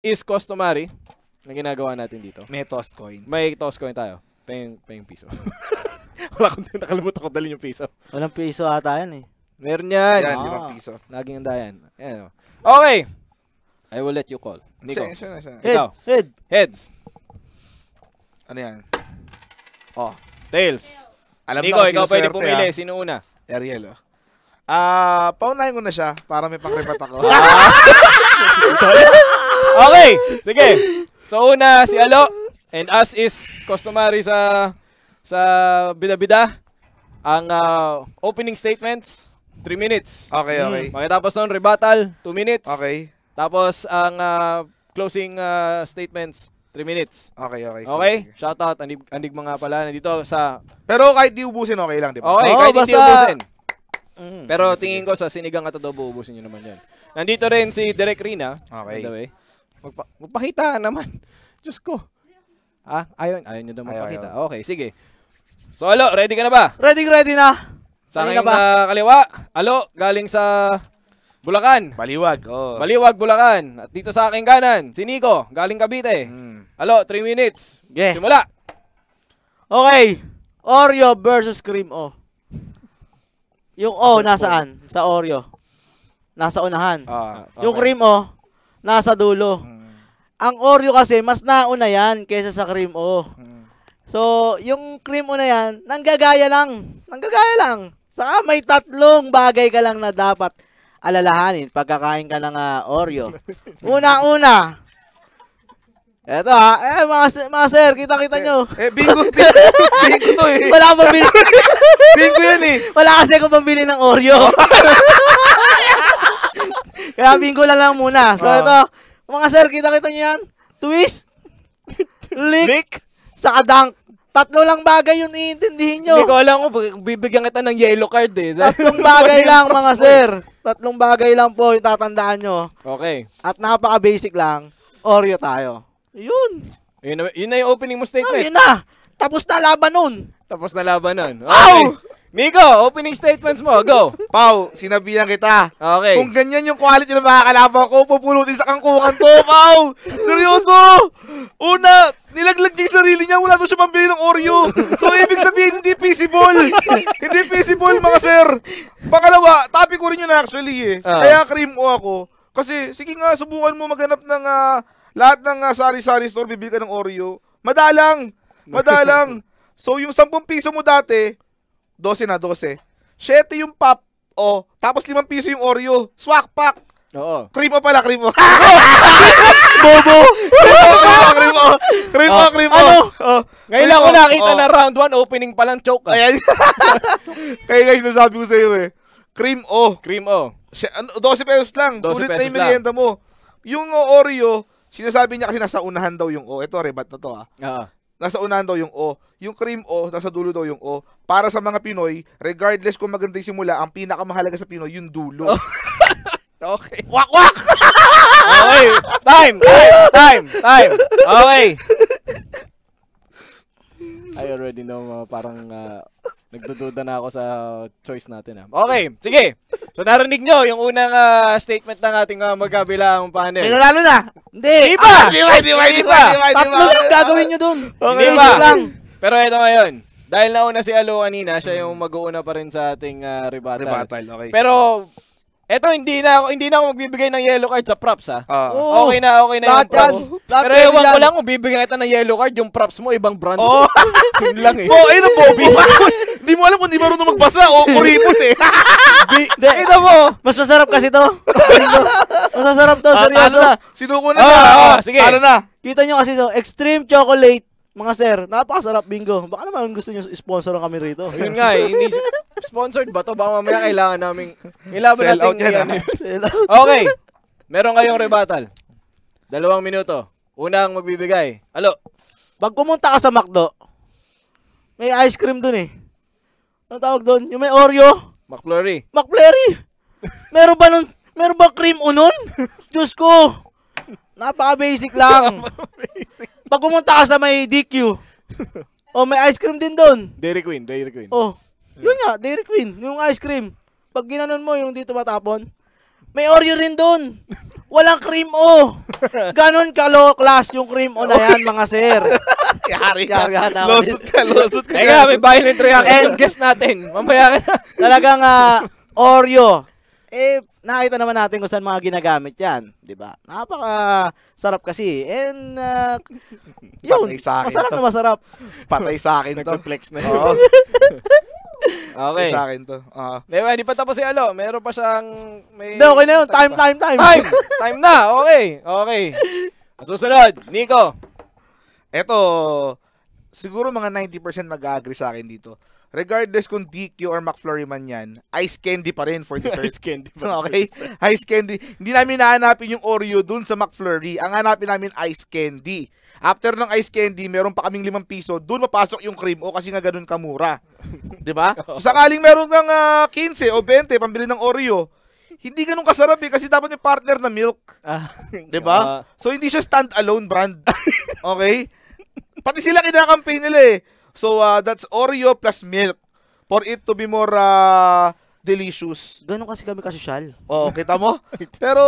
is customary na ginagawa natin dito. May toss coin. May toss coin tayo. Paying, paying piso. Wala akong nakalimutan ko dalhin yung piso. Walang piso ata yan eh. Meron yan. Yan, Ah. limang piso. Laging handa yan. Ayan, oh. Okay. I will let you call. Nico. Siya, siya, siya. Head, Ikaw. head. Heads. Ano yan? Oh, Tails. alam Nico, ikaw pwede pumili. ah. Sino una? Ariel, oh. Ah, paunahin ko na siya para may pangrepat ako. Okay. Sige. So una, si Alo. And as is customary sa sa bida-bida, ang ah, opening statements, 3 minutes. okay, okay. Pagkatapos nun, rebuttal, 2 minutes. Okay. Tapos ang ah, closing ah, statements, 3 minutes. Okay, okay. sige, Okay? sige. Shoutout, Andig, Andig mga pala. Nandito sa... Pero kahit di ubusin, okay lang, di ba? Okay, Oo, kahit basta- ubusin. Mm. Pero tingin ko sa sinigang at adobo, ubusin nyo naman yan. Nandito rin si Derek Rina. Okay. By the way. Magpa magpakita naman. Diyos ko. Ah, ayaw, ayaw nyo daw Ayaw, magpakita. Okay, sige. So, Alo, ready ka na ba? Ready, ready na. Sa aking ah, kaliwa, Alo, galing sa Bulacan. Baliwag, oh. Baliwag, Bulacan. At dito sa aking kanan, si Nico, galing Cavite. Mm. Alo, 3 minutes. Yeah. Simula. Okay. Oreo versus cream O. Yung O nasaan? Sa Oreo. Nasa unahan. Ah. Yung cream O, nasa dulo. Mm. Ang Oreo kasi, mas nauna yan kaysa sa cream O. Mm. So, yung cream O na yan, nanggagaya lang. Nanggagaya lang. Saka may tatlong bagay ka lang na dapat alalahanin pagkakain ka ng ah, Oreo. Una-una. Eto ha, eh mga, mga sir, kita-kita nyo. Eh, bingo, bingo to eh. Wala akong pambili. Bingo yan eh. Wala kasi akong pambili ng Oreo. Kaya bingo lang lang muna. So Ah. ito, mga sir, kita-kita nyo yan. Twist, lick, Lick. saka dunk. Tatlo lang bagay yun iintindihin nyo. Hindi ko alam kung big- bibigyan kita ng yellow card eh. Tatlong bagay lang mga sir. Tatlong bagay lang po yung tatandaan nyo. Okay. At napaka-basic lang, Oreo tayo. Yun. Yun na, yun na yung opening mo Oh, statement. yun na. Tapos na laban nun. Tapos na laban nun. Ow! Miko, opening statements mo. Go. Pau, sinabihan kita. Okay. Kung ganyan yung quality ng mga kalaban ko, pupulutin sa kangkungan to, Pau! Seryoso! Una, nilaglag niya yung sarili niya, wala daw siya pambili ng Oreo. So, ibig sabihin, hindi feasible. hindi feasible, mga sir. Pangalawa, topic ko rin yun actually eh. Ah. Kaya cream o ako. Kasi, sige nga, subukan mo maghanap ng ah, lahat ng ah, sari-sari store, bibili ka ng Oreo. Madalang! Madalang! so, yung 10 piso mo dati, 12 na, 12. 7 yung pop, o, tapos 5 piso yung Oreo. Swak pack! Oo. Cream o pala, cream o. Bobo! cream o, cream o, Oh, cream o. ano? Oh, Ngayon lang ko o. nakita Oh. na round 1, opening pa lang choke ah. Ayan. Kaya guys, nasabi ko sa iyo eh. Cream o. Cream O. Siya- ano, 12 pesos lang. 12 Sulit na pesos yung merienda mo. Yung Oreo, sinasabi niya kasi nasa unahan daw yung O. Ito, rebat na to ah. Oo. Nasa unahan daw yung O. Yung cream O, nasa dulo daw yung O. Para sa mga Pinoy, regardless kung maganda yung simula, ang pinakamahalaga sa Pinoy, yung dulo. Okay. Wak, wak! Okay. Time! Time! Time! Time! Okay. I already know, uh, parang uh, nagdududa na ako sa choice natin. Ah. Okay, sige. So narinig nyo yung unang ah, statement ng ating uh, magkabilang panel. May nanalo na! Hindi. Di ba? Di ba, di ba, di ba, di ba, di ba? Tatlo lang gagawin nyo dun. Okay ba? lang. Pero ito ngayon, dahil nauna si Alo kanina, siya yung mag-uuna pa rin sa ating uh, rebuttal. Rebuttal, okay. Pero, eto hindi na ako hindi na ako magbibigay ng yellow card sa props ha. Ah. Oo. Okay na, okay na yung props. yan. Pero ewan ko lang kung bibigyan kita ng yellow card, yung props mo ibang brand. Oh. Yun lang eh. Oh, ang Bobby. Hindi mo alam kung di marunong magbasa o kuripot eh. Hindi. Ito mo. Mas masarap kasi to. Mas masarap to, Ah, seryoso. talo na. Sinuko na Ah, na. ah, sige. Talo na. Kita nyo kasi so, extreme chocolate. Mga sir, napakasarap bingo. Baka naman gusto nyo sponsor kami rito. Yun nga eh, hindi sponsored ba to? Baka mamaya kailangan namin kailangan Sell out natin yan, yan. ah. Okay. Meron kayong rebuttal. Dalawang minuto. Unang magbibigay. Alo. Pag pumunta ka sa McDo, may ice cream dun eh. Ano tawag doon? Yung may Oreo, McFlurry. McFlurry. Meron ba nun? Meron ba cream unon? Diyos ko. Napaka-basic lang. Pag pumunta ka sa may DQ, oh, may ice cream din doon. Dairy Queen, Dairy Queen. Oh, yun nga, Dairy Queen, yung ice cream. Pag ginanon mo, yung dito matapon, may Oreo rin doon. Walang cream o. Ganon ka low class yung cream o na yan, mga sir. Yari ka. Yari ka na. Losot ka, losot ka. Teka, may violent reaction. And- Guess natin. Mamaya ka na. Talagang ah, Oreo. Eh, nakita naman natin kung saan mga ginagamit yan. Di ba? Napaka sarap kasi. And, ah, yun. Patay sa akin Masarap to. na masarap. Patay sa akin to. Nagpa-flex na. Oo, Okay. patay sa akin to. Oo. Di ba, hindi pa tapos si Alo. Meron pa siyang... May... Hindi, okay na yun. Time, time, time. Time! Time na! Okay. Okay. Susunod, Nico. Eto, siguro mga 90% mag-agree sa akin dito. Regardless kung DQ or McFlurry man yan, ice candy pa rin for dessert. candy okay? Ice candy. Hindi namin nahanapin yung Oreo dun sa McFlurry. Ang hanapin namin ice candy. After ng ice candy, meron pa kaming 5 piso. Dun mapasok yung cream o kasi nga ganun kamura. 'Di ba? Kung sakaling meron kang ah, 15 o 20 pambili ng Oreo, hindi ganun kasarap eh kasi dapat may partner na milk. Ah, 'Di ba? So hindi siya stand-alone brand. Okay? Pati sila kinakampaign nila eh. So uh, that's Oreo plus milk for it to be more uh, delicious. Ganon kasi kami kasosyal. Oo, kita mo? Pero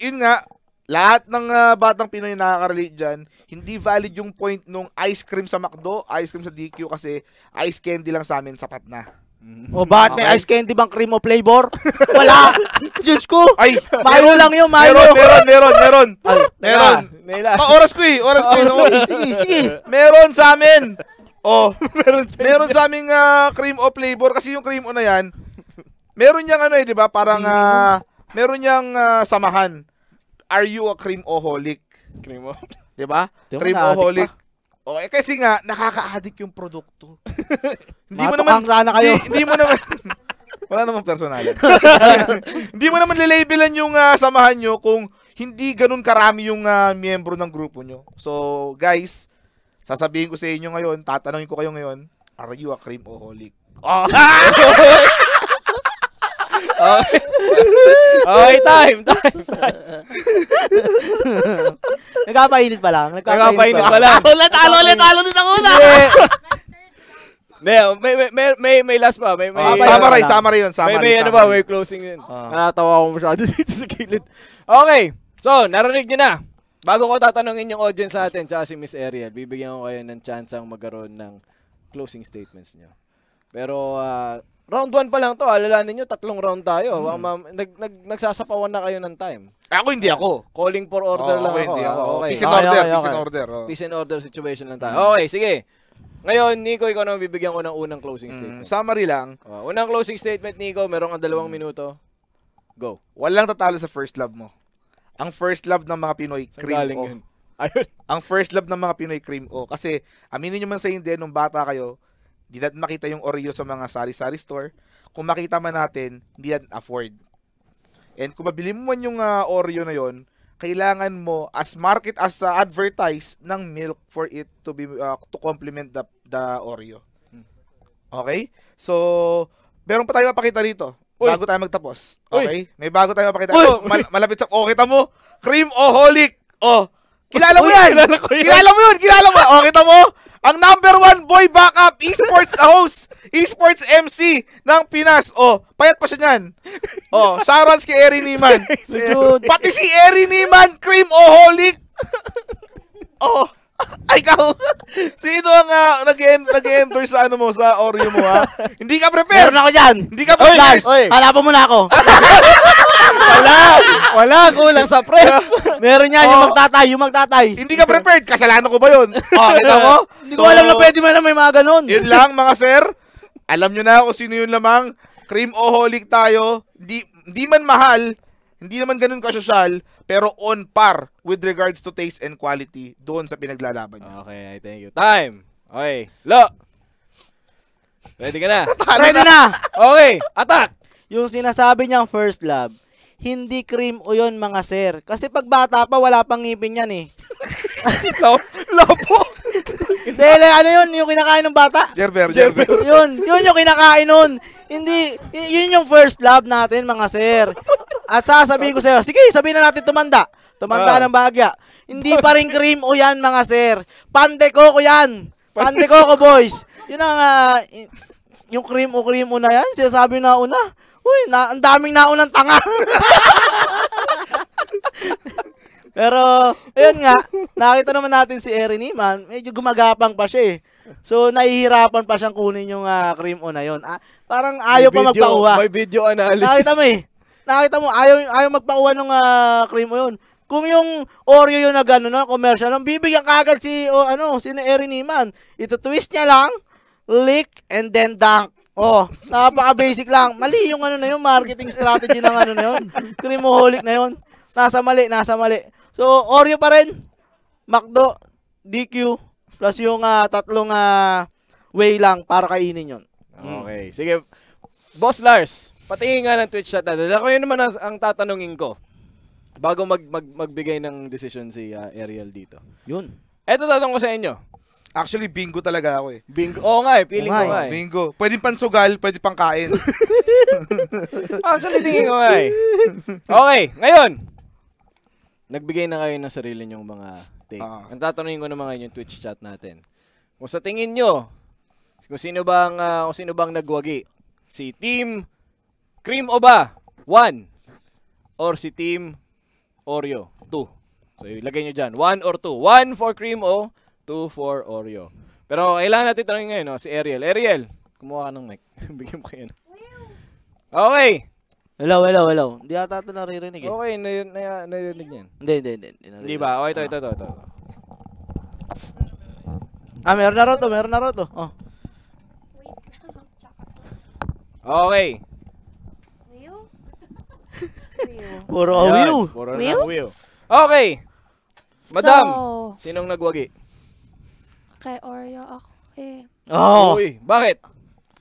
yun nga, lahat ng uh, batang Pinoy na nakaka-relate dyan, hindi valid yung point nung ice cream sa McDo, ice cream sa DQ kasi ice candy lang sa amin sapat na. O bakit may ice candy bang cream o flavor? Wala. Diyos ko. Ay, Mayo lang yun, mayo. meron, meron, meron, meron. Meron. Nila. Ah, oras ko eh, oras ko eh. no? Sige, sige. Meron sa amin. Oh, meron sa meron sa aming ah, cream o flavor kasi yung cream o na yan. Meron niyang ano eh, 'di ba? Parang ah, meron niyang ah, samahan. Are you a cream oholic? Cream mo. 'Di ba? Cream na-addict oholic. Oh, eh, kasi nga nakaka-addict yung produkto. hindi mo naman sana kayo. Hindi, hindi mo naman Wala namang personal. hindi mo naman lilabelan yung ah, samahan nyo kung hindi ganun karami yung ah, miyembro ng grupo nyo. So, guys, sasabihin ko sa inyo ngayon, tatanungin ko kayo ngayon, are you a cream oholic? Oh, Okay. Okay, time, time. Nagkapainit pa lang. Nagkapainit pa lang. ulit, talo ulit, talo ulit ang una! Hindi, may, may, may, may, may last pa. May, may, Ah, wala. summary yun, may, summary. may ano ba, summary. may closing yun. Ah. Natatawa ako masyado dito sa gilid. Okay, so, narinig nyo na. Bago ko tatanungin yung audience natin, tsaka si Miss Ariel, bibigyan ko kayo ng chance ang magkaroon ng closing statements nyo. Pero, ah, round 1 pa lang to, alalanin nyo, tatlong round tayo. Hmm. Baka ma- nag, nag, nagsasapawan na kayo ng time. Ako hindi ako. Calling for order Oo, lang ako ako. hindi ah. ako. Okay. Peace and Okay, order, okay, peace and okay. order. oh. Peace and order situation lang tayo. Okay, sige. Ngayon, Nico, ikaw naman bibigyan ko ng unang closing Mm, statement. summary lang, Uh, unang closing statement, Nico, meron kang dalawang minuto. Go. walang tatalo sa first love mo. Ang first love ng mga Pinoy, Saan cream galing o. yun? Ayun. Ang first love ng mga Pinoy, cream o. Kasi, aminin nyo man sa hindi, nung bata kayo, di natin makita yung Oreo sa mga sari-sari store. Kung makita man natin, hindi natin afford. And kung mabili mo man yung ah, Oreo na yon, kailangan mo as market as uh, advertise ng milk for it to be ah, to complement the the Oreo. Okay? So, meron pa tayo mapakita dito Uy. bago tayo magtapos. Uy. Okay? May bago tayo mapakita. Uy. Oh, mal- malapit sa Oh, kita mo? Cream oholic. Oh, kilala mo Uy, yan. kilala ko yan. Kilala mo yun, kilala mo. Oh, kita mo? Ang number one boy backup esports host, esports MC ng Pinas. Oh, payat pa siya niyan. Oh, shoutouts kay Eri Niman. Si Jude. Pati si Eri Niman, cream oholic. Oh, ay ikaw. Sino ang uh, nag-endorse sa ano mo, sa Oreo mo ha? Hindi ka prepare. Meron ako dyan. Hindi ka Oy, prepare. Lars, Oy. hanapan mo na ako. Wala! Wala! Kulang sa prep! Meron yan, Oh. yung magtatay, yung magtatay. Hindi ka prepared. Kasalanan ko ba yun? Oh, kita mo? Hindi ko alam na pwede mo na may mga ganun. Yun lang mga sir. Alam nyo na kung sino yun lamang. Cream oholic tayo. Di, di man mahal. Hindi naman ganun kasosyal. Pero on par with regards to taste and quality doon sa pinaglalaban nyo. Okay, thank you. Time! Okay. Lo! Ready ka na? Ready na. Okay, attack! Yung sinasabi niyang first love, hindi cream o yun mga sir. Kasi pag bata pa, wala pang ngipin yan eh. Lopo! Sele, ano yun? Yung kinakain ng bata? Gerber, Gerber. yun, yun yung kinakain nun. Hindi, yun yung first love natin mga sir. At sasabihin ko sa'yo, sige, sabihin na natin tumanda. Tumanda Ah. ng bagya. Hindi pa rin cream o yan mga sir. Pande ko yan. Pande ko boys. Yun ang, y- yung cream o cream o na yan, sinasabi na una. Uy, na, ang daming naunang tanga. Pero, ayun nga, nakita naman natin si Erin Iman, medyo gumagapang pa siya eh. So, nahihirapan pa siyang kunin yung ah, cream o na yun. Ah, parang ayaw pa May video- magpakuha. May video analysis. Nakita mo eh. Nakita mo, ayaw, ayaw magpakuha ng ah, cream o yun. Kung yung Oreo yung nag ano, no, commercial, ang bibigyan kagad si, o ano, si Erin Iman. Ito twist niya lang, lick, and then dunk. Oh, napaka-basic lang. Mali yung ano na yun, marketing strategy ng ano na yun. Creamoholic na yun. Nasa mali, nasa mali. So, Oreo pa rin. McDo, DQ, plus yung ah, tatlong ah, way lang para kainin yun. Okay. Sige. Boss Lars, patingin nga ng Twitch chat natin. Ako yun naman ang, ang tatanungin ko. Bago mag, mag, magbigay ng decision si ah, Ariel dito. Yun. Eto tatanong ko sa inyo. Actually, bingo talaga ako eh. Bingo. Oo nga eh. Feeling ko nga eh. Bingo. Pwede pansugal, pwede pang kain. Actually, tingin ko nga eh. Okay. Ngayon. Nagbigay na kayo ng sarili nyong mga take. Ah. Ang tatanungin ko naman ngayon yung Twitch chat natin. Kung sa tingin nyo, kung sino bang, ah, kung sino bang nagwagi? Si Team Cream o ba? 1. Or si Team Oreo? 2. So, ilagay nyo dyan. 1 or 2. 1 for Cream o 2 for Oreo. Pero kailangan natin tanongin ngayon, no? si Ariel. Ariel, kumuha ka ng mic. Bigyan mo kayo. Okay. Hello, hello, hello. Hindi ata ito naririnig eh. Okay, na, na, narinig niyan. Hindi, hindi, hindi. Hindi, ba? Okay, ito, ito, ito, ito. Ah, meron na raw to, meron na raw to. Oh. Okay. Puro Ayan, awiw. Puro na Will? Okay. Madam, So, sinong nagwagi? Kay Oreo ako eh. Oh. Uy, bakit?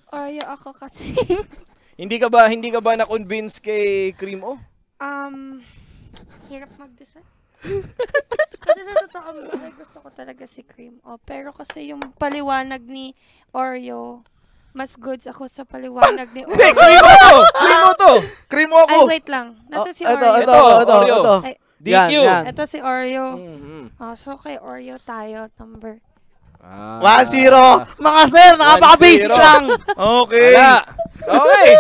Oreo ako kasi. Hindi ka ba hindi ka ba na-convince kay Cream O? um, hirap mag-decide. kasi sa totoo buhay, gusto ko talaga si Cream. Oh, pero kasi yung paliwanag ni Oreo, mas goods ako sa paliwanag ni Hindi, Oreo. Cream O to! Cream O to! Cream mo Ay, ako! wait lang. Nasa si ito, Oreo. ito, Ito, ito, Oreo. ito. Ay, DQ! Yan, yan. ito si Oreo. Mhm. Oh, so kay Oreo tayo, number. Ah. 1-0. Mga sir, napaka-basic 1-0. lang. Okay. Wala. Okay.